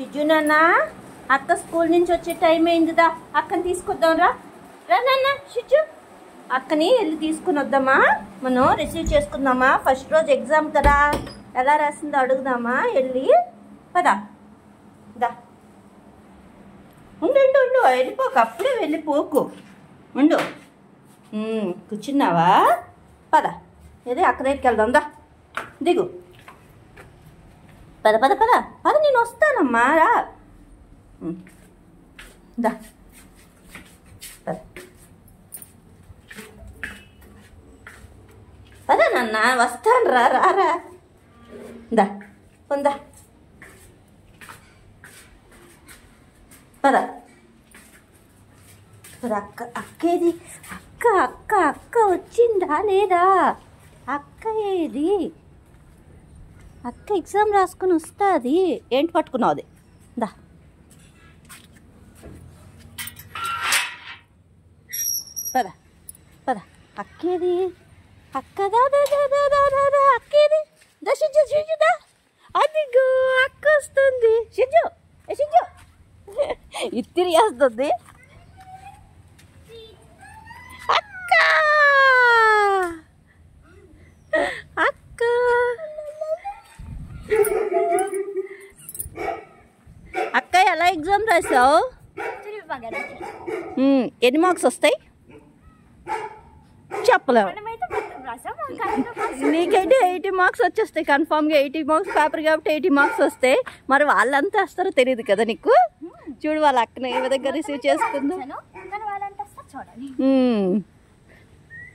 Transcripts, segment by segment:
నాన్న అక్క స్కూల్ నుంచి వచ్చే టైం అయిందిదా. అక్కని తీసుకొద్దాం రా. రా షిజు అక్కని వెళ్ళి తీసుకుని వద్దామా? మనం రిసీవ్ చేసుకుందామా? ఫస్ట్ రోజు ఎగ్జామ్ కదా. ఎలా రాసిందో అడుగుదామా? వెళ్ళి పదా. దా. ఉండు ఉండు ఉండు. వెళ్ళిపోకు. అప్పుడే వెళ్ళిపోకు ఉండు. కూర్చున్నావా? పద. ఏదే అక్క దగ్గరికి వెళ్దాం. దా. దిగు. పద పద పద. పద నేను వస్తానమ్మా రా. దా. పద. పద నాన్న వస్తాను రా రా రా. దా. పొందా పద. పద అక్క అక్కేది? అక్క అక్క అక్క వచ్చిందా లేదా? అక్క ఏది? అక్క ఎగ్జామ్ రాసుకుని వస్తుంది ఏంటి పట్టుకున్నావు అది? దా. పద పద. అక్కేది? అక్క దా దా అక్కేది? దశించు చూచుదా దా. అదిగో అక్క వస్తుంది. షిజు చింజు షిజు. ఇత్తిరి వస్తుంది అక్క అక్క అక్క ఎలా ఎగ్జామ్ రాసావు ఎన్ని మార్క్స్ వస్తాయి? చెప్పలేము నీకైతే ఎయిటీ మార్క్స్ వచ్చేస్తాయి. కన్ఫామ్గా ఎయిటీ మార్క్స్ పేపర్ కాబట్టి ఎయిటీ మార్క్స్ వస్తాయి. మరి వాళ్ళంతా వస్తారో తెలియదు కదా నీకు? చూడు వాళ్ళ అక్కన ఏ విధంగా రిసీవ్ చేసుకుందో.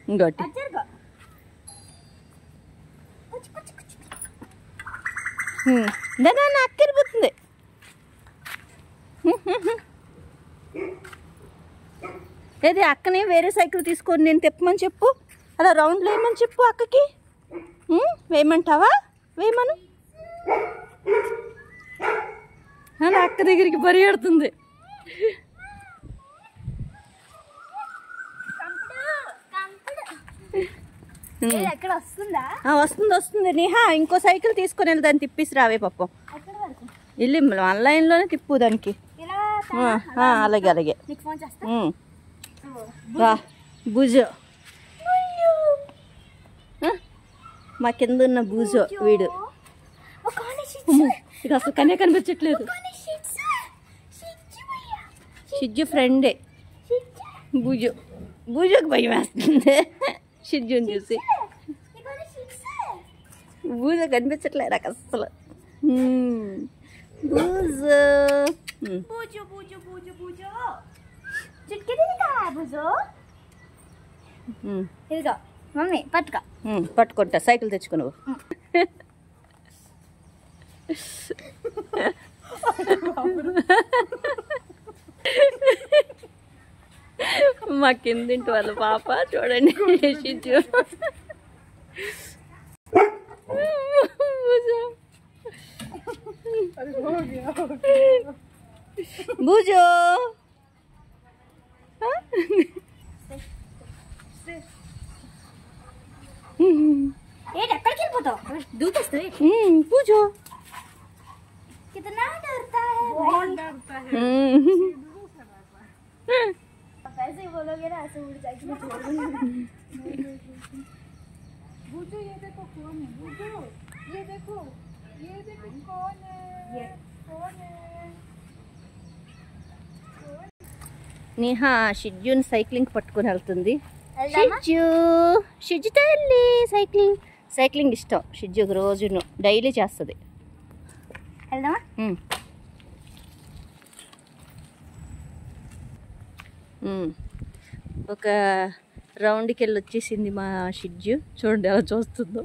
ఇంకోటి. నా అక్క ఏది అక్కని వేరే సైకిల్ తీసుకొని నేను తెప్పమని చెప్పు. అలా రౌండ్లో వేయమని చెప్పు అక్కకి? వేయమంటావా? వేయమను. అలా అక్క దగ్గరికి పరిగెడుతుంది వస్తుందా? వస్తుంది వస్తుంది. నేహా ఇంకో సైకిల్ తీసుకొని వెళ్ళి దాన్ని తిప్పిసి రావే పాపం. వెళ్ళి ఆన్లైన్లోనే తిప్పు దానికి. అలాగే అలాగే. రా బుజో. మా కింద ఉన్న బూజో వీడు. ఇది అసలు కనే కనిపించట్లేదు. షిజ్జు ఫ్రెండే. బూజో. బూజోకి భయం వేస్తుంది. షిజ్జుని చూసి. బూజో కనిపించట్లేదు నాకు అస్సలు హ్మ్. బూజో. బూజు బూజు బూజు బూజు. చుట్కిది బూజు. ఇదిగో మమ్మీ పట్టుకో. పట్టుకుంటా సైకిల్ తెచ్చుకున్నావు మా కిందింటి వాళ్ళ పాప చూడండి ए ढक्कन क्यों पोतो दूध तो हम्म पूछो। कितना डरता है बहुत डरता है। ऐसे बोलोगे ना ऐसे उड़ जाएगी। बूझो ये देखो कौन है बूझो। ये देखो ये देखो कौन है कौन है। నేహా షిజ్జుని సైక్లింగ్ పట్టుకొని వెళ్తుంది? షిజ్జు షిజ్జు తల్లి సైక్లింగ్. సైక్లింగ్ ఇష్టం. ఒక రోజును డైలీ చేస్తుంది. వెళ్దామా. ఒక రౌండ్కి వెళ్ళి వచ్చేసింది మా షిజ్జు చూడండి ఎలా చూస్తుందో.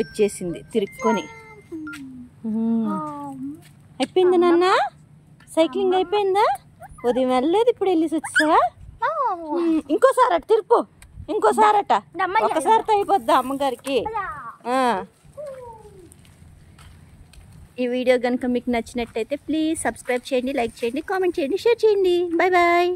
వచ్చేసింది. తిరుక్కొని. అయిపోయింది నాన్న? సైక్లింగ్ అయిపోయిందా? ఉదయం వెళ్ళలేదు ఇప్పుడు వెళ్ళేసి వచ్చావా ఉమ్, ఇంకోసారి అట తిరుపు ఇంకోసారి అట. ఒకసారితో అయిపోద్దా అమ్మగారికి. ఈ వీడియో కనుక మీకు నచ్చినట్టయితే ప్లీజ్ సబ్స్క్రైబ్ చేయండి లైక్ చేయండి కామెంట్ చేయండి షేర్ చేయండి. Bye bye.